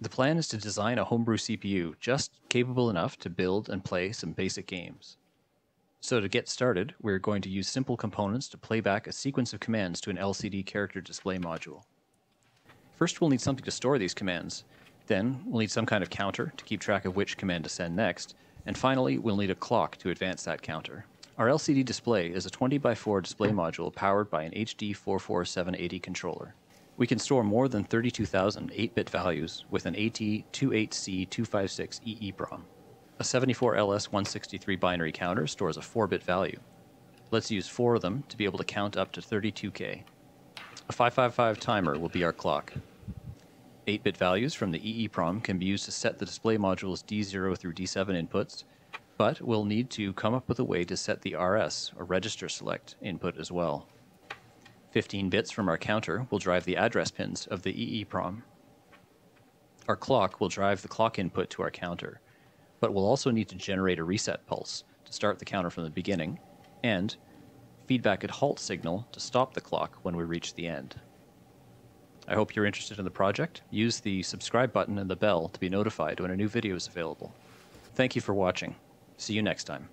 The plan is to design a homebrew CPU just capable enough to build and play some basic games. So to get started, we're going to use simple components to play back a sequence of commands to an LCD character display module. First we'll need something to store these commands, then we'll need some kind of counter to keep track of which command to send next, and finally we'll need a clock to advance that counter. Our LCD display is a 20 by 4 display module powered by an HD 44780 controller. We can store more than 32,000 8-bit values with an AT28C256 EEPROM. A 74LS163 binary counter stores a 4-bit value. Let's use four of them to be able to count up to 32K. A 555 timer will be our clock. 8-bit values from the EEPROM can be used to set the display module's D0 through D7 inputs but we'll need to come up with a way to set the RS, or register select, input as well. 15 bits from our counter will drive the address pins of the EEPROM. Our clock will drive the clock input to our counter, but we'll also need to generate a reset pulse to start the counter from the beginning, and feedback at halt signal to stop the clock when we reach the end. I hope you're interested in the project. Use the subscribe button and the bell to be notified when a new video is available. Thank you for watching. See you next time.